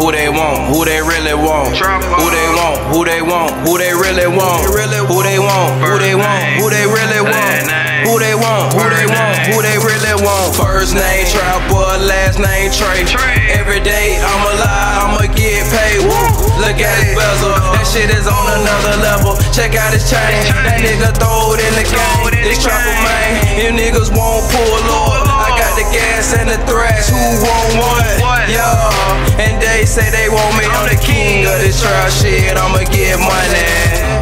who they want, who they really want. Who they want, who they want, who they really want. Who they want, who they want, who they really want. Who they want, who they want, who they really want. First name Trap Boy, last name Tray. Every day I'ma lie, I'ma get paid. Look at his bezel, that shit is on another level. Check out his chain, that nigga throw it in the game. This trapper man, you niggas won't pull up. I got the gas and the thrash, who want this shit. I'ma get money.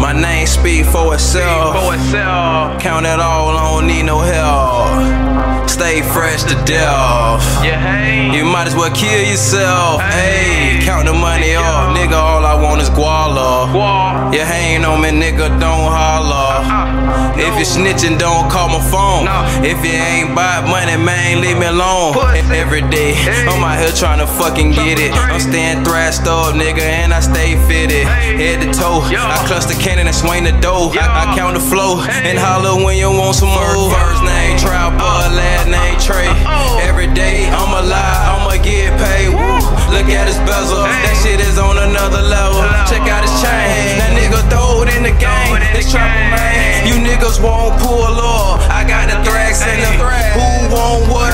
My name speak for itself. For itself. Count it all, I don't need no help. Stay fresh to death. Yeah, hey. You might as well kill yourself. Hey, count the money I want guala. You hang on me, nigga, don't holler. Uh, If you're snitching, don't call my phone. No. If you ain't bout money, man, leave me alone. Pussy. Every day, Hey. I'm out here trying to fucking get it. I'm staying thrashed up, nigga, and I stay fitted. Hey. Head to toe, Yo. I clutch the cannon and swing the dough. I, I count the flow Hey. and holler when you want some more. First name, Trout Boy, last name, Tray. Uh-oh. Every day, niggas won't pull up. I got the thrax and the Hey. who want what?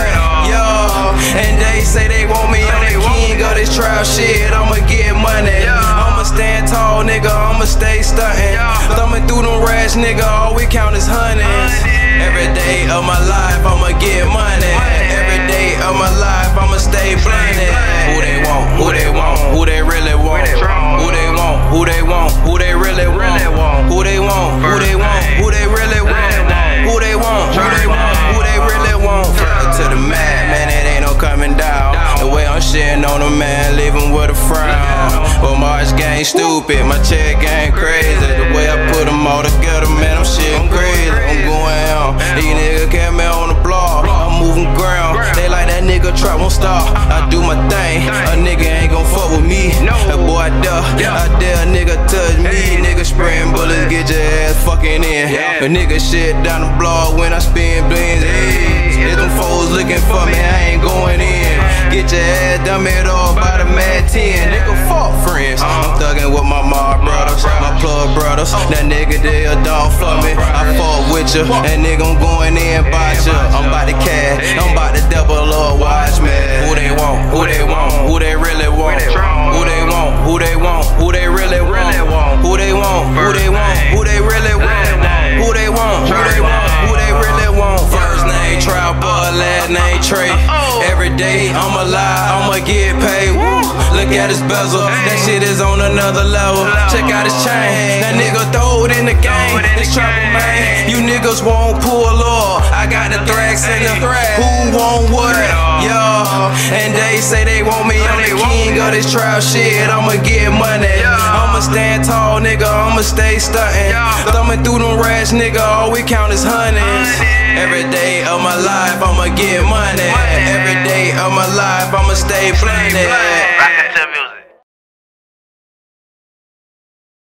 Yeah, and they say they want me. They the king of this trap shit. I'ma get money. I'ma stand tall, nigga. I'ma stay stunting. Thumbing through them rash, nigga. All we count is. Hundreds. Every day of my life, I'ma get a with a frown. But March game stupid, my check game crazy. The way I put them all together, man, I'm shitting crazy. I'm going out. These niggas came out on the block. I'm moving ground. They like that nigga trap won't stop. I do my thing. A nigga ain't gon' fuck with me. That boy, I. I dare a nigga touch me. Nigga spraying bullets, get your ass fucking in. A nigga shit down the block when I spin blings. Hey, if them foes looking for me, I ain't going in. Get your ass dumb it off by the mad 10. Nigga, fuck friends. I'm thugging with my mob brothers, my plug brothers. That nigga, they a dog for me. I fuck with you, and nigga, I'm going in by you. I'm about to cash, I'm about to double up, watch me. Who they want, who they want, who they really want. Who they want, who they want, who they really want. Who they want, who they want, who they really want. Day, I'ma lie, I'ma get paid. Woo. Look at his bezel, that shit is on another level. Check out his chain, that nigga throw it in the game. This game. man, you niggas won't pull up. I got the thrax and the who want what? Yeah, and they say they want me. I'm the king of this trap shit. I'ma get money. I'ma stand tall, nigga. I'ma stay stunting. Thumbing through them rash, nigga. All we count is hundreds. Every day of my life, I'ma get money. Money. Every of my